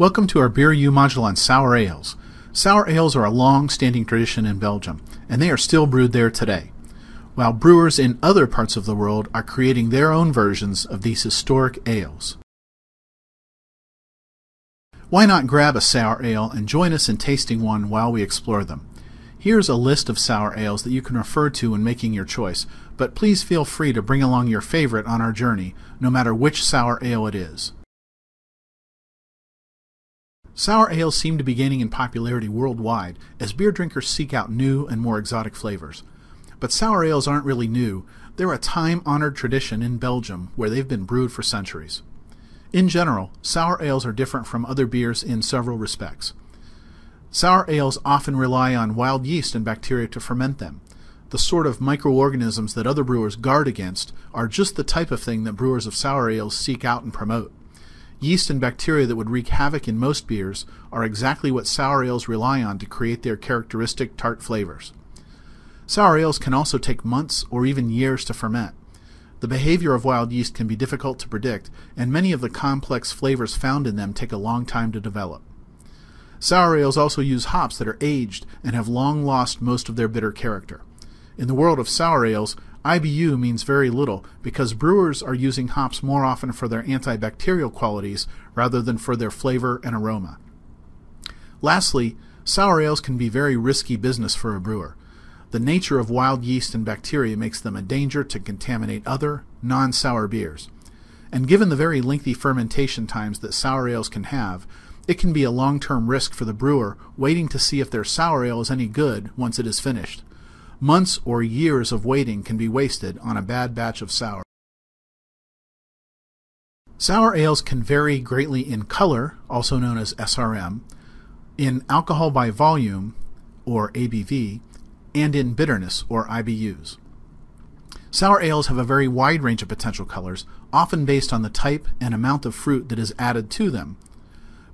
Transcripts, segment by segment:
Welcome to our Beer U module on sour ales. Sour ales are a long-standing tradition in Belgium, and they are still brewed there today, while brewers in other parts of the world are creating their own versions of these historic ales. Why not grab a sour ale and join us in tasting one while we explore them? Here's a list of sour ales that you can refer to when making your choice, but please feel free to bring along your favorite on our journey, no matter which sour ale it is. Sour ales seem to be gaining in popularity worldwide as beer drinkers seek out new and more exotic flavors. But sour ales aren't really new, they're a time honored tradition in Belgium where they've been brewed for centuries. In general, sour ales are different from other beers in several respects. Sour ales often rely on wild yeast and bacteria to ferment them. The sort of microorganisms that other brewers guard against are just the type of thing that brewers of sour ales seek out and promote. Yeast and bacteria that would wreak havoc in most beers are exactly what sour ales rely on to create their characteristic tart flavors. Sour ales can also take months or even years to ferment. The behavior of wild yeast can be difficult to predict, and many of the complex flavors found in them take a long time to develop. Sour ales also use hops that are aged and have long lost most of their bitter character. In the world of sour ales, IBU means very little because brewers are using hops more often for their antibacterial qualities rather than for their flavor and aroma. Lastly, sour ales can be very risky business for a brewer. The nature of wild yeast and bacteria makes them a danger to contaminate other, non sour beers. And given the very lengthy fermentation times that sour ales can have, it can be a long term risk for the brewer waiting to see if their sour ale is any good once it is finished. Months or years of waiting can be wasted on a bad batch of sour. Sour ales can vary greatly in color, also known as SRM, in alcohol by volume, or ABV, and in bitterness, or IBUs. Sour ales have a very wide range of potential colors, often based on the type and amount of fruit that is added to them.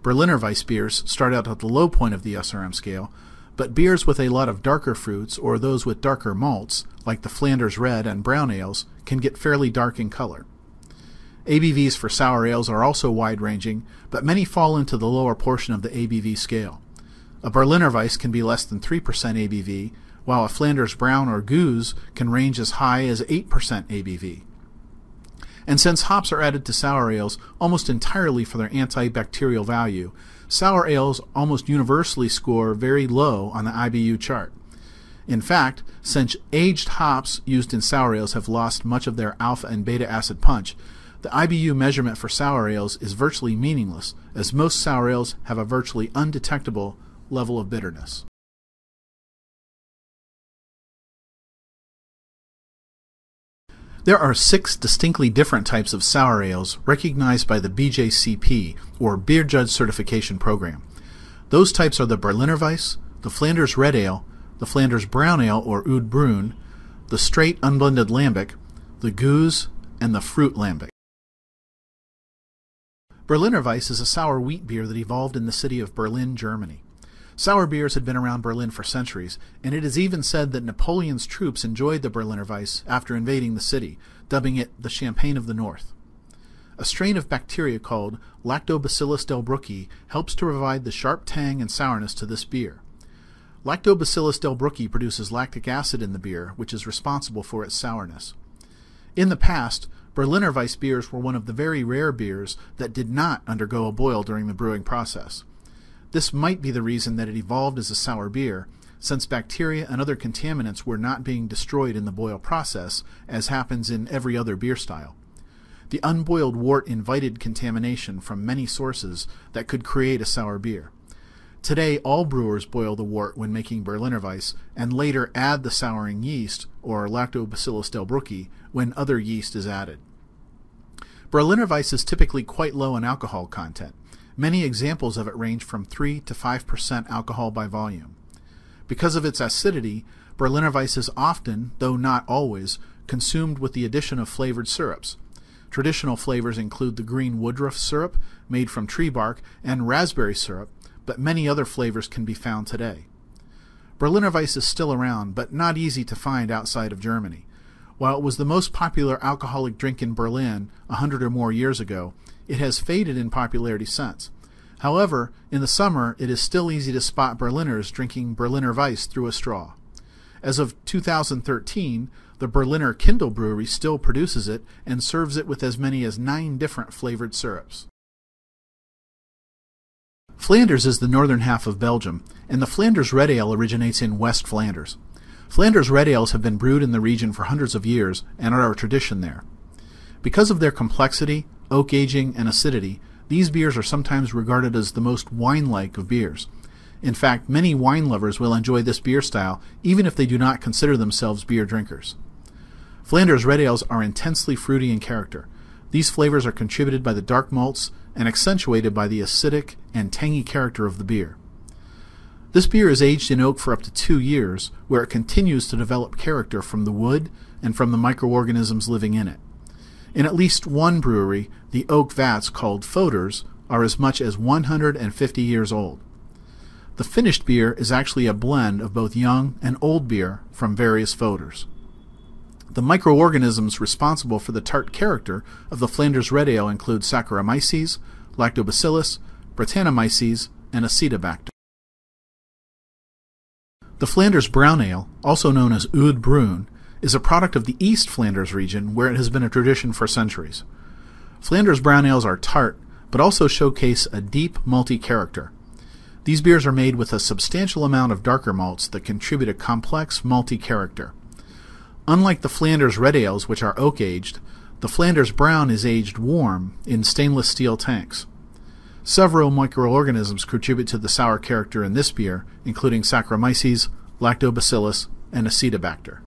Berliner Weiss beers start out at the low point of the SRM scale, but beers with a lot of darker fruits or those with darker malts, like the Flanders Red and Brown ales, can get fairly dark in color. ABVs for sour ales are also wide ranging, but many fall into the lower portion of the ABV scale. A Berliner Weiss can be less than 3% ABV, while a Flanders Brown or Gueuze can range as high as 8% ABV. And since hops are added to sour ales almost entirely for their antibacterial value, sour ales almost universally score very low on the IBU chart. In fact, since aged hops used in sour ales have lost much of their alpha and beta acid punch, the IBU measurement for sour ales is virtually meaningless, as most sour ales have a virtually undetectable level of bitterness. There are six distinctly different types of sour ales recognized by the BJCP, or Beer Judge Certification Program. Those types are the Berliner Weiss, the Flanders Red Ale, the Flanders Brown Ale or Oud Bruin, the Straight Unblended Lambic, the Gueuze, and the Fruit Lambic. Berliner Weiss is a sour wheat beer that evolved in the city of Berlin, Germany. Sour beers had been around Berlin for centuries, and it is even said that Napoleon's troops enjoyed the Berliner Weiss after invading the city, dubbing it the Champagne of the North. A strain of bacteria called Lactobacillus delbrueckii helps to provide the sharp tang and sourness to this beer. Lactobacillus delbrueckii produces lactic acid in the beer, which is responsible for its sourness. In the past, Berliner Weiss beers were one of the very rare beers that did not undergo a boil during the brewing process. This might be the reason that it evolved as a sour beer, since bacteria and other contaminants were not being destroyed in the boil process, as happens in every other beer style. The unboiled wort invited contamination from many sources that could create a sour beer. Today, all brewers boil the wort when making Berliner Weiss, and later add the souring yeast, or Lactobacillus delbrueckii, when other yeast is added. Berliner Weiss is typically quite low in alcohol content, Many examples of it range from 3 to 5% alcohol by volume. Because of its acidity, Berliner Weiss is often, though not always, consumed with the addition of flavored syrups. Traditional flavors include the green woodruff syrup, made from tree bark, and raspberry syrup, but many other flavors can be found today. Berliner Weiss is still around, but not easy to find outside of Germany. While it was the most popular alcoholic drink in Berlin a hundred or more years ago, it has faded in popularity since. However, in the summer, it is still easy to spot Berliners drinking Berliner Weiss through a straw. As of 2013, the Berliner Kindl Brewery still produces it and serves it with as many as nine different flavored syrups. Flanders is the northern half of Belgium, and the Flanders Red Ale originates in West Flanders. Flanders Red Ales have been brewed in the region for hundreds of years and are a tradition there. Because of their complexity, oak aging, and acidity, these beers are sometimes regarded as the most wine-like of beers. In fact, many wine lovers will enjoy this beer style even if they do not consider themselves beer drinkers. Flanders red ales are intensely fruity in character. These flavors are contributed by the dark malts and accentuated by the acidic and tangy character of the beer. This beer is aged in oak for up to two years, where it continues to develop character from the wood and from the microorganisms living in it. In at least one brewery, the oak vats called foeders are as much as 150 years old. The finished beer is actually a blend of both young and old beer from various foeders. The microorganisms responsible for the tart character of the Flanders Red Ale include Saccharomyces, Lactobacillus, Brettanomyces, and Acetobacter. The Flanders Brown Ale, also known as Oud Bruin, is a product of the East Flanders region where it has been a tradition for centuries. Flanders brown ales are tart, but also showcase a deep malty character. These beers are made with a substantial amount of darker malts that contribute a complex malty character. Unlike the Flanders red ales, which are oak aged, the Flanders brown is aged warm in stainless steel tanks. Several microorganisms contribute to the sour character in this beer, including Saccharomyces, Lactobacillus, and Acetobacter.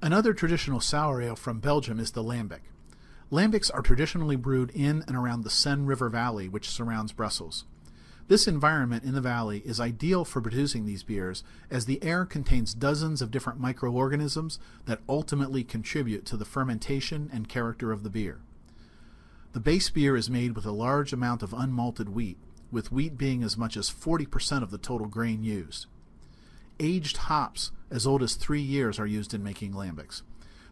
Another traditional sour ale from Belgium is the Lambic. Lambics are traditionally brewed in and around the Senne River Valley, which surrounds Brussels. This environment in the valley is ideal for producing these beers as the air contains dozens of different microorganisms that ultimately contribute to the fermentation and character of the beer. The base beer is made with a large amount of unmalted wheat, with wheat being as much as 40% of the total grain used aged hops as old as three years are used in making lambics.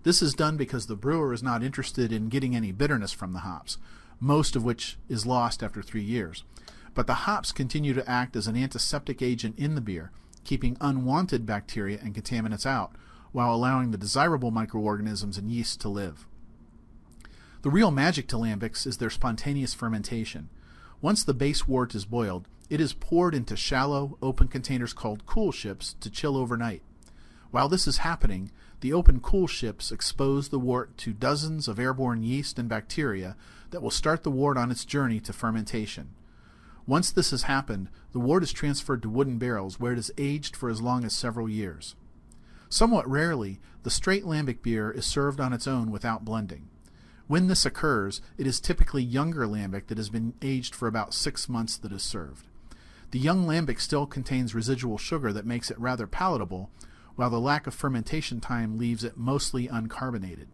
This is done because the brewer is not interested in getting any bitterness from the hops, most of which is lost after three years. But the hops continue to act as an antiseptic agent in the beer, keeping unwanted bacteria and contaminants out, while allowing the desirable microorganisms and yeast to live. The real magic to lambics is their spontaneous fermentation. Once the base wort is boiled, it is poured into shallow, open containers called coolships to chill overnight. While this is happening, the open coolships expose the wort to dozens of airborne yeast and bacteria that will start the wort on its journey to fermentation. Once this has happened, the wort is transferred to wooden barrels where it is aged for as long as several years. Somewhat rarely, the straight lambic beer is served on its own without blending. When this occurs, it is typically younger lambic that has been aged for about six months that is served. The young lambic still contains residual sugar that makes it rather palatable, while the lack of fermentation time leaves it mostly uncarbonated.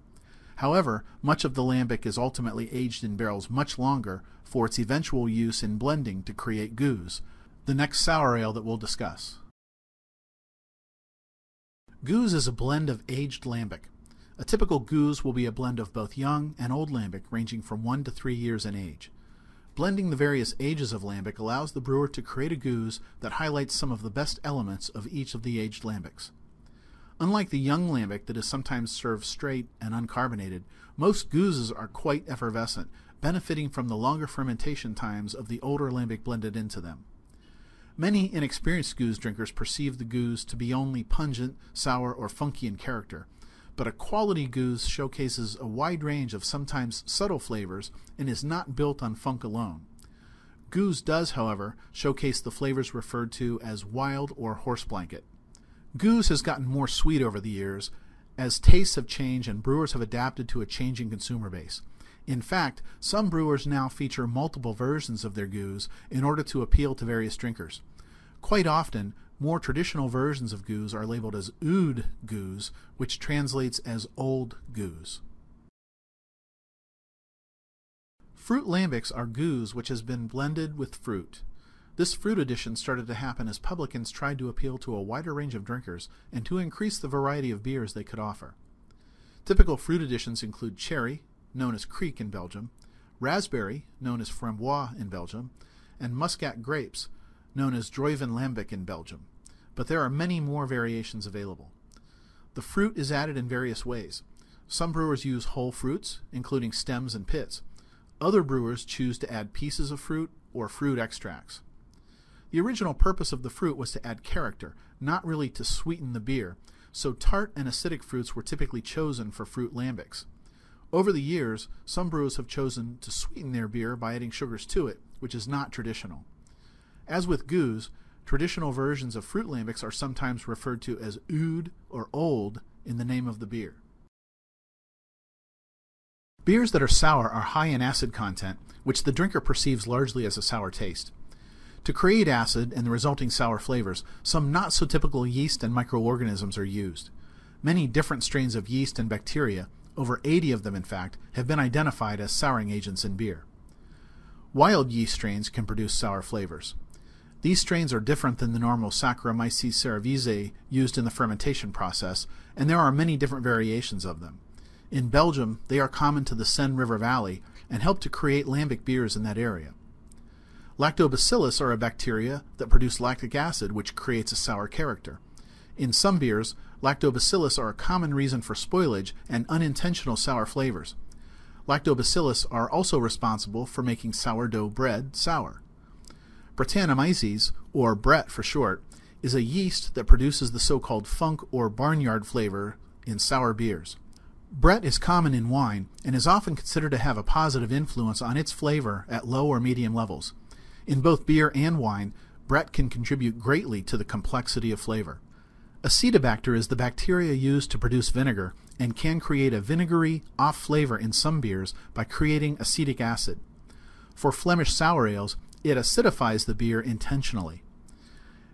However, much of the lambic is ultimately aged in barrels much longer for its eventual use in blending to create gueuze, the next sour ale that we'll discuss. Gueuze is a blend of aged lambic. A typical gueuze will be a blend of both young and old lambic ranging from 1 to 3 years in age. Blending the various ages of lambic allows the brewer to create a gueuze that highlights some of the best elements of each of the aged lambics. Unlike the young lambic that is sometimes served straight and uncarbonated, most gueuzes are quite effervescent, benefiting from the longer fermentation times of the older lambic blended into them. Many inexperienced gueuze drinkers perceive the gueuze to be only pungent, sour, or funky in character, but a quality gueuze showcases a wide range of sometimes subtle flavors and is not built on funk alone. Gueuze does, however, showcase the flavors referred to as wild or horse blanket. Gueuze has gotten more sweet over the years as tastes have changed and brewers have adapted to a changing consumer base. In fact, some brewers now feature multiple versions of their gueuze in order to appeal to various drinkers. Quite often, more traditional versions of gueuze are labeled as oud gueuze, which translates as old gueuze. Fruit lambics are gueuze which has been blended with fruit. This fruit addition started to happen as publicans tried to appeal to a wider range of drinkers and to increase the variety of beers they could offer. Typical fruit additions include cherry, known as kriek in Belgium, raspberry, known as framboise in Belgium, and muscat grapes, known as Druivenlambic in Belgium. But there are many more variations available. The fruit is added in various ways. Some brewers use whole fruits, including stems and pits. Other brewers choose to add pieces of fruit or fruit extracts. The original purpose of the fruit was to add character, not really to sweeten the beer, so tart and acidic fruits were typically chosen for fruit lambics. Over the years, some brewers have chosen to sweeten their beer by adding sugars to it, which is not traditional. As with gueuze, traditional versions of fruit lambics are sometimes referred to as oud or old in the name of the beer. Beers that are sour are high in acid content, which the drinker perceives largely as a sour taste. To create acid and the resulting sour flavors, some not so typical yeast and microorganisms are used. Many different strains of yeast and bacteria, over 80 of them in fact, have been identified as souring agents in beer. Wild yeast strains can produce sour flavors. These strains are different than the normal Saccharomyces cerevisiae used in the fermentation process, and there are many different variations of them. In Belgium, they are common to the Senne River Valley and help to create lambic beers in that area. Lactobacillus are a bacteria that produce lactic acid, which creates a sour character. In some beers, lactobacillus are a common reason for spoilage and unintentional sour flavors. Lactobacillus are also responsible for making sourdough bread sour. Brettanomyces, or Brett for short, is a yeast that produces the so-called funk or barnyard flavor in sour beers. Brett is common in wine and is often considered to have a positive influence on its flavor at low or medium levels. In both beer and wine, Brett can contribute greatly to the complexity of flavor. Acetobacter is the bacteria used to produce vinegar and can create a vinegary off flavor in some beers by creating acetic acid. For Flemish sour ales, it acidifies the beer intentionally.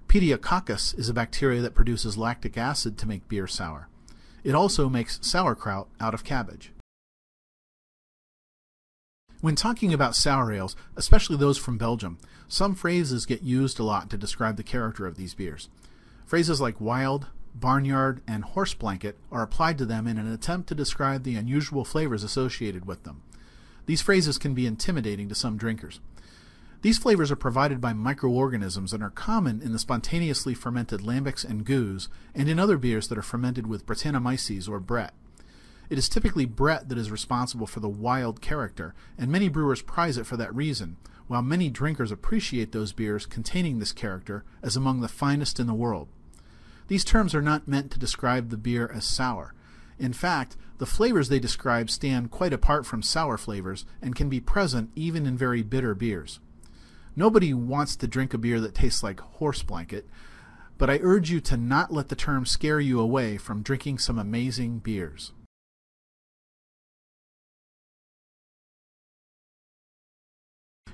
Pediococcus is a bacteria that produces lactic acid to make beer sour. It also makes sauerkraut out of cabbage. When talking about sour ales, especially those from Belgium, some phrases get used a lot to describe the character of these beers. Phrases like wild, barnyard, and horse blanket are applied to them in an attempt to describe the unusual flavors associated with them. These phrases can be intimidating to some drinkers. These flavors are provided by microorganisms and are common in the spontaneously fermented lambics and gueuze, and in other beers that are fermented with Brettanomyces or Brett. It is typically Brett that is responsible for the wild character, and many brewers prize it for that reason, while many drinkers appreciate those beers containing this character as among the finest in the world. These terms are not meant to describe the beer as sour. In fact, the flavors they describe stand quite apart from sour flavors and can be present even in very bitter beers. Nobody wants to drink a beer that tastes like horse blanket, but I urge you to not let the term scare you away from drinking some amazing beers.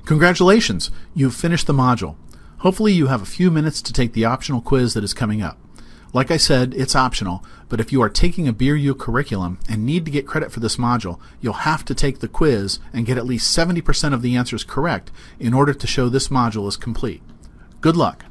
Congratulations! You've finished the module. Hopefully you have a few minutes to take the optional quiz that is coming up. Like I said, it's optional, but if you are taking a Beer U curriculum and need to get credit for this module, you'll have to take the quiz and get at least 70% of the answers correct in order to show this module is complete. Good luck!